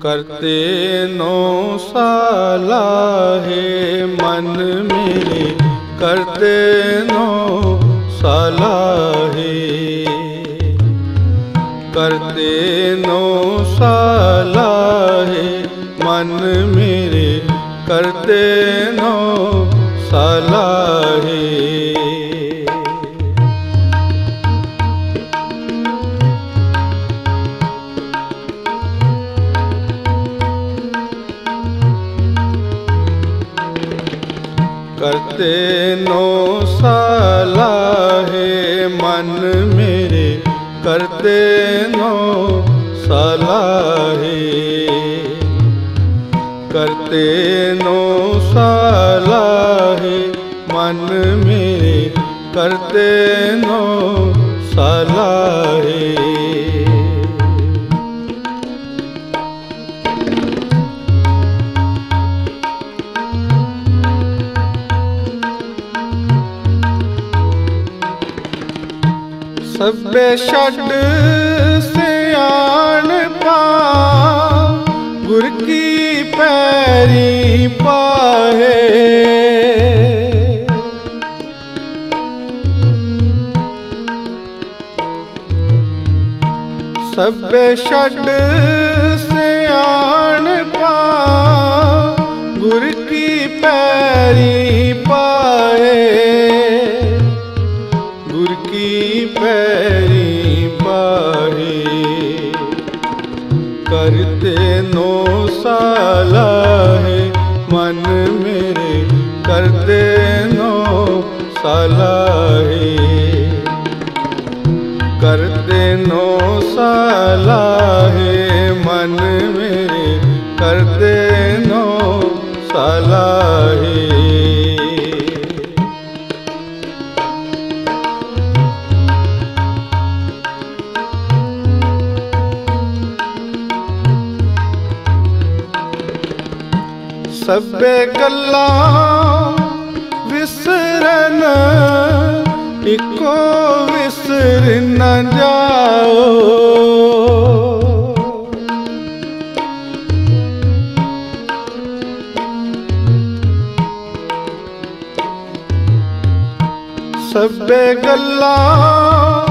ਕਰਤੇ ਨੋ ਸਾਲਾ ਮਨ ਮੇਰੇ ਕਰਤੇ ਨੋ ਸਾਲਾ ਕਰਤੇ ਨੋ ਸਾਲਾ ਮਨ ਮੇਰੇ ਕਰਤੇ ਕਰਤੇ ਨੋ ਸਾਲਾ ਹੈ ਕਰਤੇ ਨੋ ਸਾਲਾ ਹੈ ਮਨ ਮੇਰੇ ਕਰਤੇ ਸਭੇ ਛੱਡ ਸਿਆਣ ਪਾ। ਗੁਰ ਕੀ ਪੈਰੀ ਪਾਹੇ। ਸਭੇ ਛੱਡ ਸਿਆਣ ਪਾ। ਗੁਰ ਕੀ ਪੈਰੀ ਮਨ ਮੇਰੇ ਕਰਤੇ ਨੋ ਸਾਲਾ ਸਭੇ ਗੱਲਾਂ ਵਿਸਰਨ ਇੱਕੋ ਵਿਸਰ ਨ ਜਾਓ। ਸਭੇ ਗੱਲਾਂ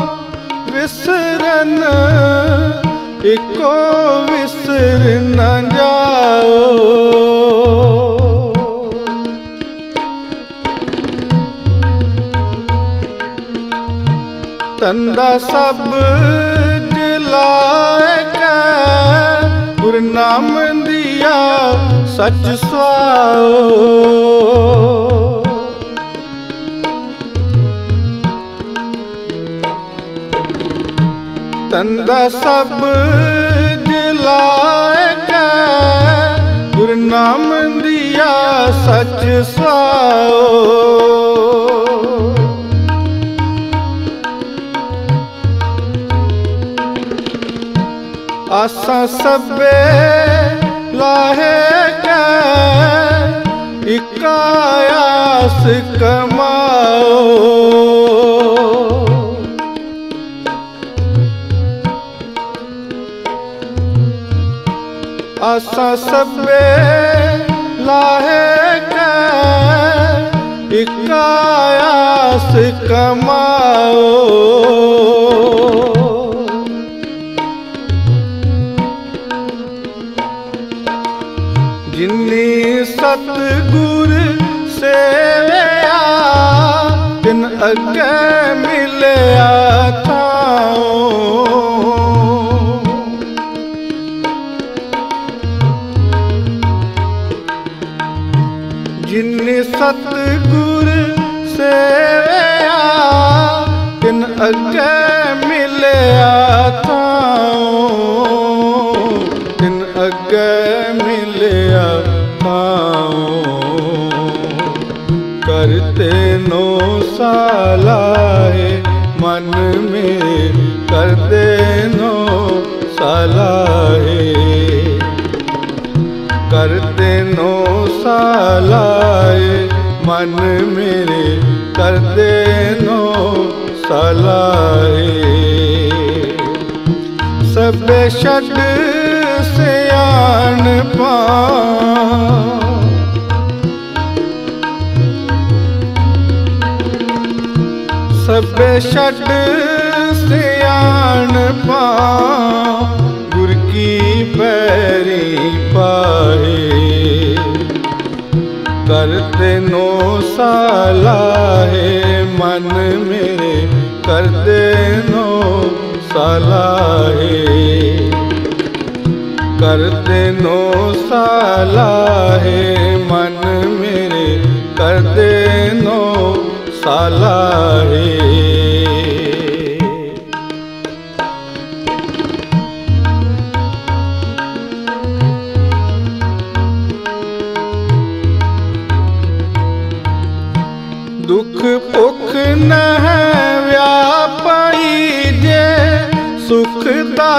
ਵਿਸਰਨ, ਇੱਕੋ ਵਿਸਰ ਨ ਜਾਓ। ਤੰਦਾ ਸਭ ਜਲਾਏ ਕੈ ਗੁਰ ਨਾਮ ਦੀਆ ਸਚ ਸੁਆਓ। ਤੰਦਾ ਸਭ ਜਲਾਏ ਕੈ ਗੁਰ ਨਾਮ ਦੀਆ ਸਚ ਸੁਆਓ ਆਸਾਂ ਸਭੇ ਲਾਹੇ ਕੈ ਇਕ ਕਮਾਓ। ਆਸਾਂ ਸਭੇ ਲਾਹੇ ਕੈ ਇਕ ਕਮਾਓ। ਜਿਨੀ ਸਤ ਗੁਰ ਸੇਵਿਆ ਤਿਨ ਅੱਗੇ ਮਿਲਿਆ ਅੱਗੇ ਮਿਲਿਆ ਥਾਉ ਤਿਨ ਅੱਗੇ ਮਿਲਿਆ ਥਾਉ ਕਰਤੇ ਨੋ ਸਾਲਾਏ ਮਨ ਮੇਰੇ ਕਰਦੇ ਨੋ ਸਾਲਾਏ ਕਰਤੇ ਨੋ ਸਾਲਾਏ ਮਨ ਮੇਰੇ ਕਰਦੇ ਨੋ ਸਾਲਾਏ ਸਭੇ ਛੱਡ ਸਿਆਣ ਪਾ ਸਭੇ ਛੱਡ ਸਿਆਣ ਪਾ ਗੁਰ ਕੀ ਪੈਰੀ ਪਾਏ ਕਰਤੇ ਨੋ ਸਾਲਾਹੇ ਮਨ ਮੇ ਕਰਦੇ ਨੋ ਸਾਲਾਹੇ। ਕਰਤੇ ਨੋ ਸਾਲਾਹੇ ਮਨ ਮੇਰੇ ਕਰਦੇ ਨੋ ਸਾਲਾਹੇ।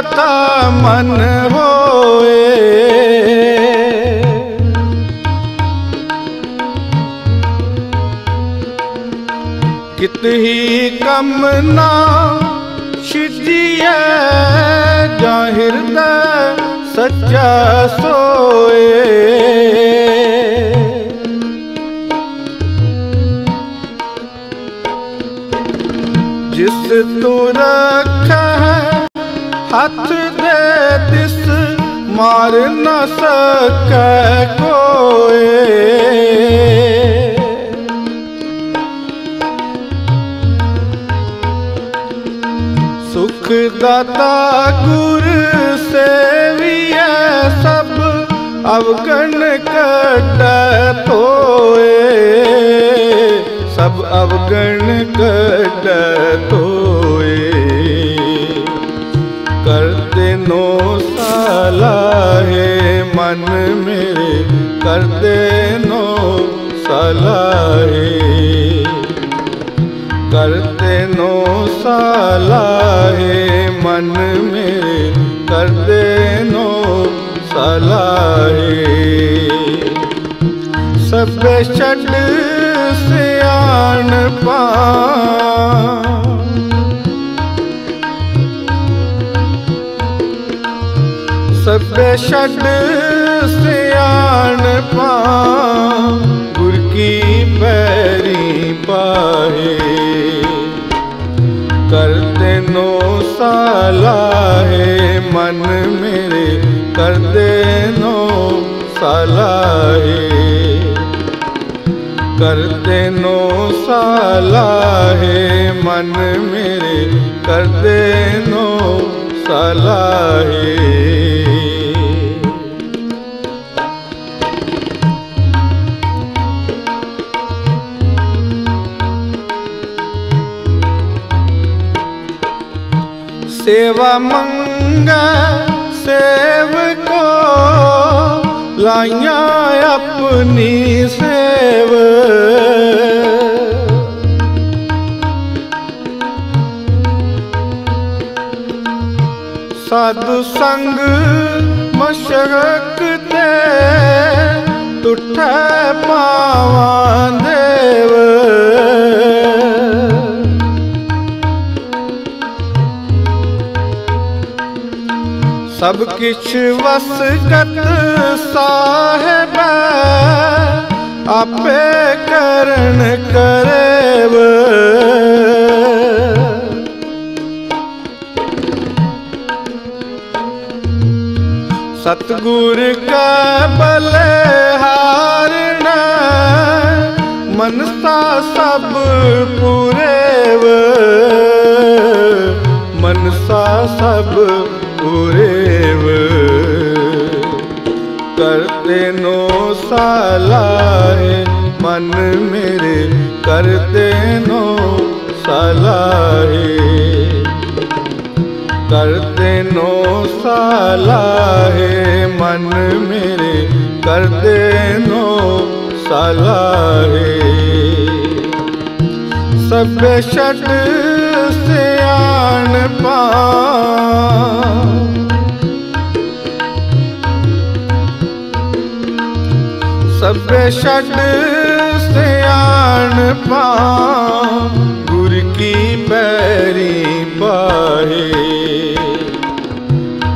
ਦਾਤਾ ਮਨ ਹੋਏ। ਕਿਤ ਹੀ ਕਮ ਨਾ ਛਿਜੀਐ ਜ਼ਾਹਿਰ ਹਿਰਦੈ ਸੱਚਾ ਸੋਏ। ਜਿਸ ਤੂੰ ਹੱਥ ਦੇ ਦਿਸ ਮਾਰ ਨਾ ਸਕੈ ਕੋਏ। ਸੁਖ ਦਾਤਾ ਗੁਰ ਸੇਵੀਐ ਸਭ ਅਵਗਣ ਕੱਢੈ ਧੋਏ। ਸਭ ਅਵਗਣ ਕੱਢੈ ਧੋਏ ਸਾਲਾਹੇ ਮਨ ਮੇਰੇ, ਕਰਦੇ ਨੋ ਸਾਲਾਹੇ। ਕਰਤੇ ਨੋ ਸਾਲਾਹੇ, ਮਨ ਮੇਰੇ, ਕਰਦੇ ਨੋ ਸਾਲਾਹੇ। ਸਭੇ ਛੱਡ ਸਿਆਣ ਪਾ ਛੱਡ ਸਿਆਣ ਪਾ ਗੁਰ ਕੀ ਪੈਰੀ ਪਾਏ ਕਰਦੇ ਨੋ ਸਾਲਾਹੇ ਮਨ ਮੇਰੇ ਕਰਦੇ ਨੋ ਸਾਲਾਹੇ ਕਰਦੇ ਨੋ ਸਾਲਾਹੇ ਮਨ ਮੇਰੇ ਕਰਦੇ ਨੋ ਸਾਲਾਹੇ सेवा मंगा सेव को लाइया अपनी सेव साधु संग मशरक ते तुठे पावा देव ਸਭ ਕਿਛ ਵਸਗਤ ਸਾਹਿਬ ਆਪੇ ਕਰਨ ਕਰੇਵ। ਸਤਗੁਰ ਕਾ ਬਲਿਹਾਰਣ ਮਨਸਾ ਸਭ ਪੂਰੇਵ। ਮਨਸਾ ਸਭ ਕਰਤੇ ਨੋ ਮਨ ਮੇਰੇ ਕਰਤੇ ਨੋ ਸਾਲਾਏ ਕਰਤੇ ਨੋ ਸਾਲਾਹੇ ਮਨ ਮੇਰੇ ਕਰਦੇ ਨੋ ਸਾਲਾਹੇ ਸਭੇ ਛੱਡ ਸਿਆਣ ਛੱਡ ਸਿਆਣ ਪਾ ਗੁਰ ਕੀ ਪੈਰੀ ਪਾਏ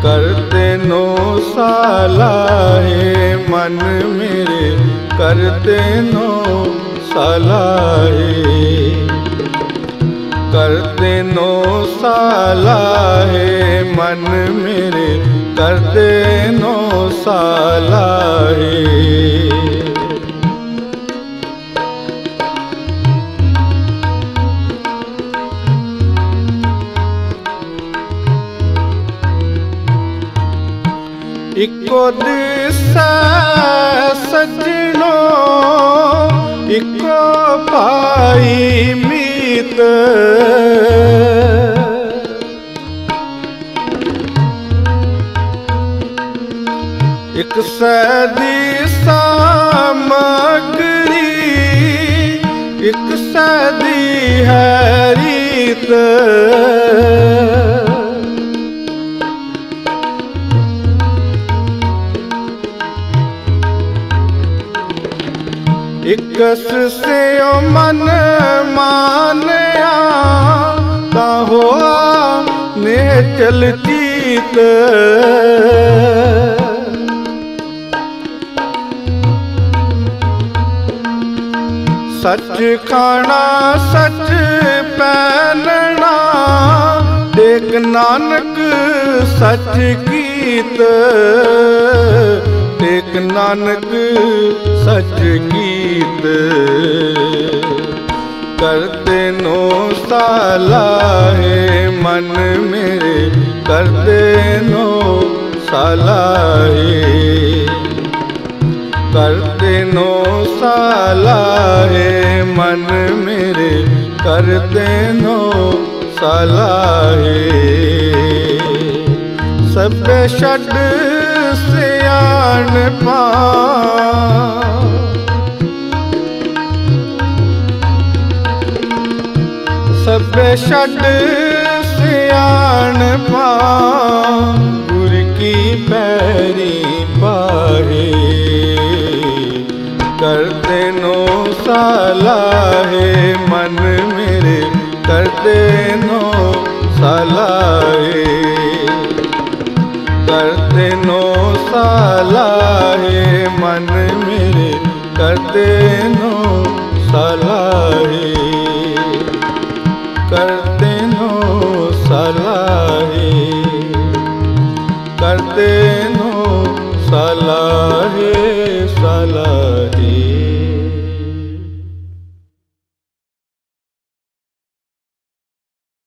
ਕਰਤੇ ਨੋ ਸਾਲਾਹੇ ਮਨ ਮੇਰੇ ਕਰਤੇ ਨੋ ਸਾਲਾਹੇ ਕਰਤੇ ਨੋ ਸਾਲਾਹੇ ਮਨ ਮੇਰੇ ਕਰਤੇ ਨੋ ਸਾਲਾਹੇ ਇਕੋ ਦਿਸਾ ਸਜਣੋ ਇਕੋ ਪਾਈ ਮੀਤ। ਇੱਕ ਸਦੀ ਸਾਮਗਰੀ ਇੱਕ ਸਦੀ ਹੈ ਨੇ ਸੱਚ ਖਾਣਾ ਸੱਚ ਪਹਿਨਣਾ ਦੇਖ ਨਾਨਕ ਸੱਚ ਕੀਤ ਦੇਖ ਨਾਨਕ ਸੱਚ ਕੀਤ ਕਰਤੇ ਨੋ ਸਾਲਾਹੇ ਮਨ ਮੇਰੇ ਕਰਤੇ ਨੋ ਸਾਲਾਹੇ ਕਰਤੇ ਨੋ ਸਾਲਾਹੇ ਮਨ ਮੇਰੇ ਕਰਤੇ ਨੋ ਸਾਲਾਹੇ ਸਭੇ ਛੱਡ ਸਿਆਣ ਪਾ ਸਭੇ ਛੱਡ ਸਿਆਣ ਪਾ ਗੁਰ ਕੀ ਪੈਰੀ ਪਾਹੇ। ਕਰਦੇ ਨੋ ਸਾਲਾਹੇ ਮਨ ਮੇਰੇ ਕਰਦੇ ਨੋ ਸਾਲਾਹੇ ਕਰਦੇ ਨੋ ਸਾਲਾਹੇ ਮਨ ਮੇਰੇ ਕਰਤੇ